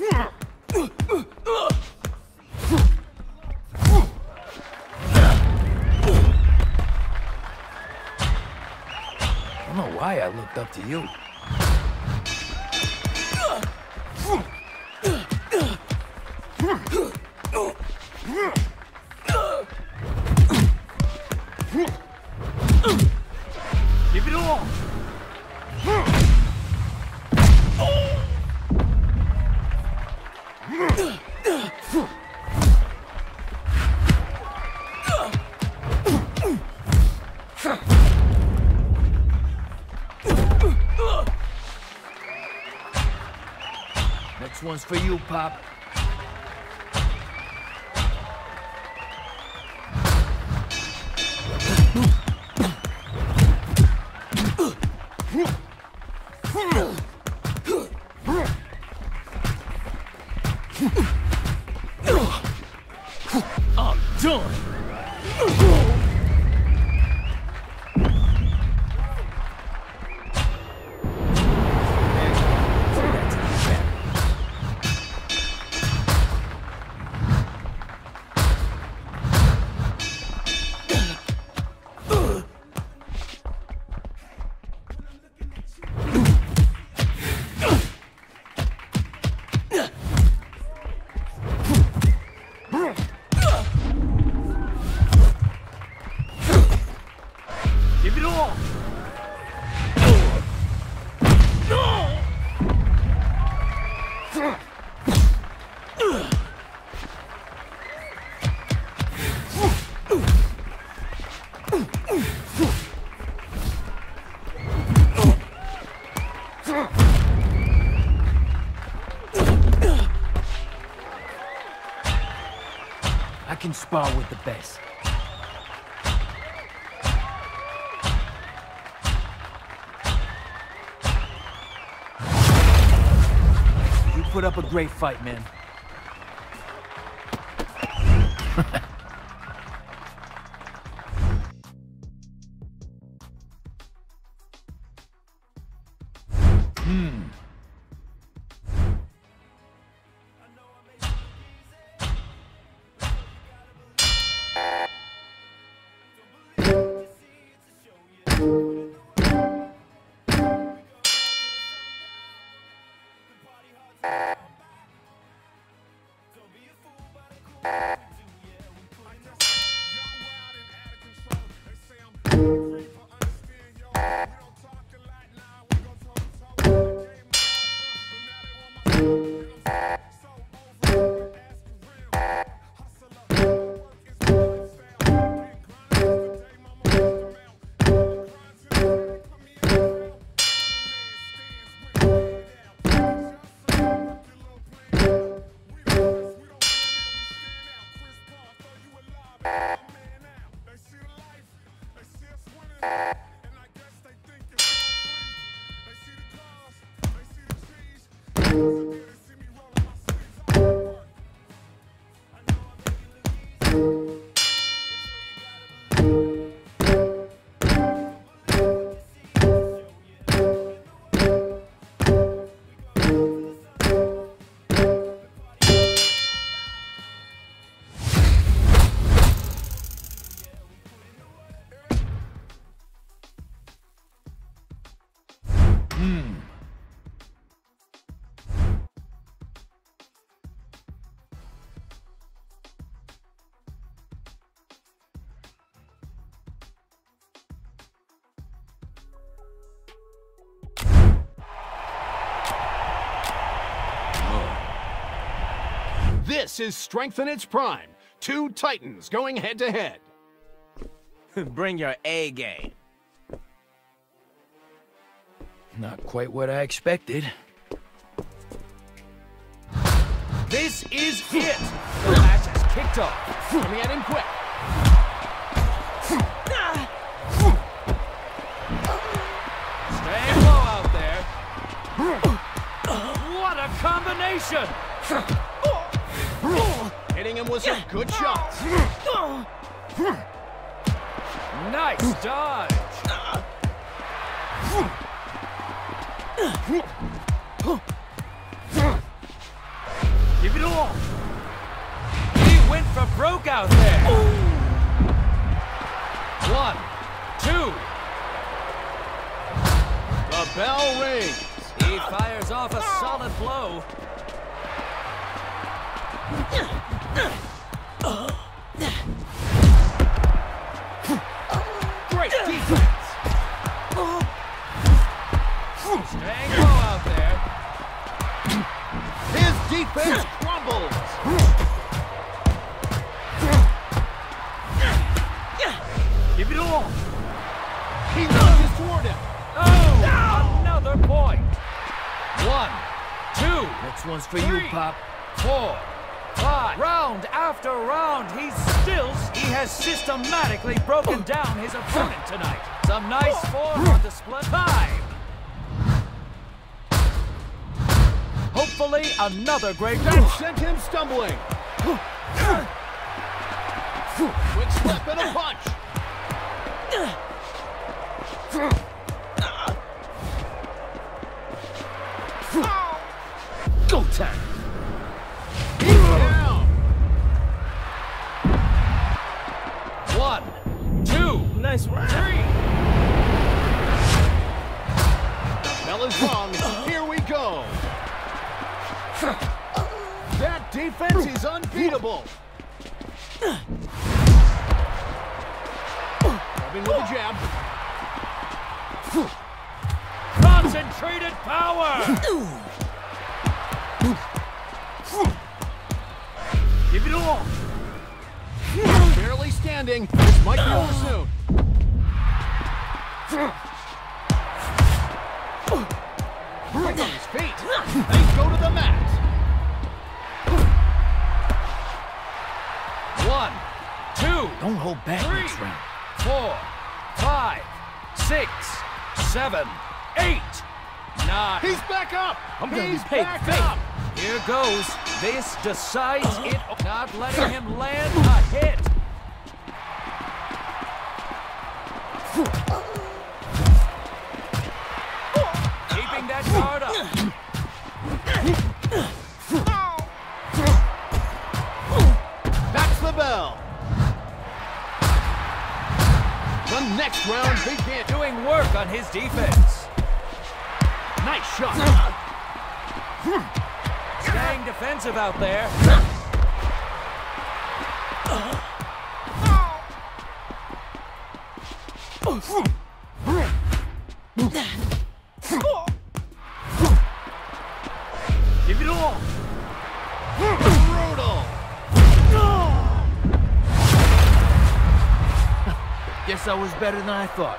I don't know why I looked up to you. One's for you, Pop. I can spar with the best. Put up a great fight, man. Hmm. you. Música This is Strength in its prime. Two titans going head to head. Bring your A game. Not quite what I expected. This is it. The match has kicked off. Coming at him quick. Stay low out there! What a combination! Hitting him with some good shots. Nice dodge! Give it all! He went for broke out there! One, two, The bell rings. He fires off a solid blow. Great defense. Staying low out there. His defense crumbles. Give it all. He lunges toward him. Oh, another point. One, two, Next one's for three, you, Pop. four, Round after round, he still he has systematically broken down his opponent tonight. Some nice form on display. Time. Hopefully, another great That sent him stumbling. Quick step and a punch. One, two, Nice round. three. Bell is rung. Here we go. That defense is unbeatable. Rubbing with a jab. Concentrated power. Give it all. Barely standing. This might be over soon. Quick on his feet. They go to the mat. One, two, Don't hold back Three. next round. four, five, six, seven, eight, nine. He's back up. I'm gonna be paid back fake. up. Here goes. This decides it. Not letting him land a hit. Keeping that guard up. That's the bell. The next round begins. Doing work on his defense. Nice shot. Staying defensive out there. Give it all. Guess I was better than I thought.